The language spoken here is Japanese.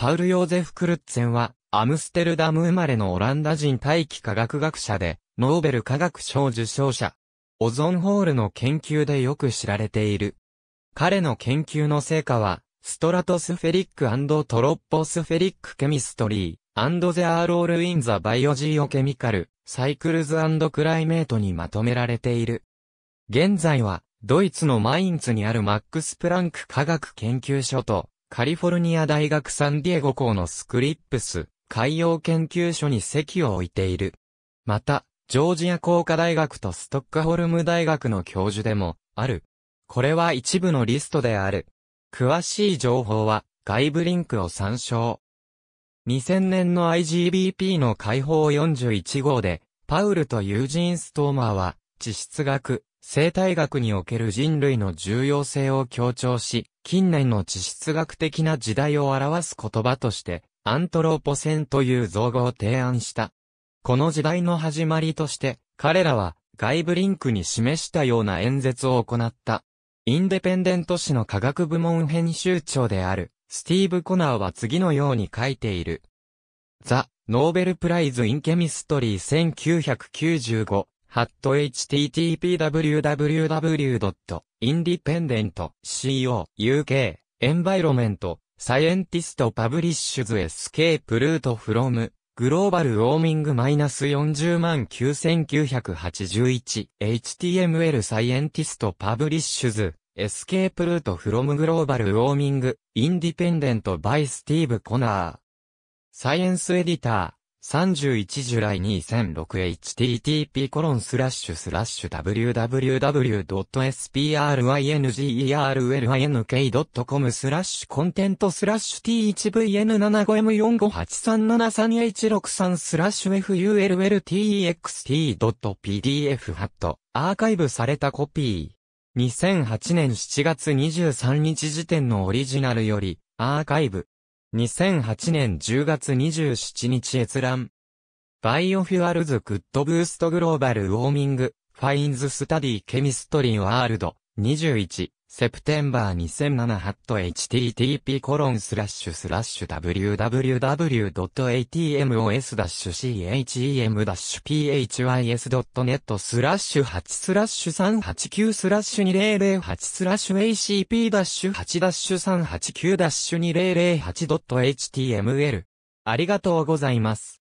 パウル・ヨーゼフ・クルッツェンは、アムステルダム生まれのオランダ人大気科学学者で、ノーベル化学賞受賞者。オゾンホールの研究でよく知られている。彼の研究の成果は、 Stratospheric Tropospheric Chemistry、Their Role in the Biogeochemical、Cycles Climate にまとめられている。現在は、ドイツのマインツにあるマックス・プランク科学研究所と、カリフォルニア大学サンディエゴ校のスクリップス海洋研究所に席を置いている。また、ジョージア工科大学とストックホルム大学の教授でもある。これは一部のリストである。詳しい情報は外部リンクを参照。2000年の IGBP の解放41号で、パウルとユージーン・ストーマーは、地質学、生態学における人類の重要性を強調し、近年の地質学的な時代を表す言葉として、アントロポセンという造語を提案した。この時代の始まりとして、彼らは外部リンクに示したような演説を行った。インデペンデント誌の科学部門編集長である、スティーブ・コナーは次のように書いている。 The Nobel Prize in Chemistry 1995ハット http www.independent.co UK Environment Scientist Publishes Escape Route from Global Warming 40981 HTML Scientist Publishes Escape Route from Global Warming Independent by Steve Connor Science Editor 31ジュライ 2006http コロンスラッシュスラッシュ www.springerlink.com スラッシュコンテントスラッシュ t1vn75m458373h63 スラッシュ fulltext.pdf ハットアーカイブされたコピー。2008年7月23日時点のオリジナルよりアーカイブ。2008年10月27日閲覧。 Biofuels Could Boost Global Warming、Finds Study Chemistry World、21、September 2007ハット http コロンスラッシュスラッシュ www.atmos-chem-phys.net スラッシュ8スラッシュ389スラッシュ2008スラッシュ acp ダッシュ8ダッシュ389ダッシュ 2008.html ありがとうございます。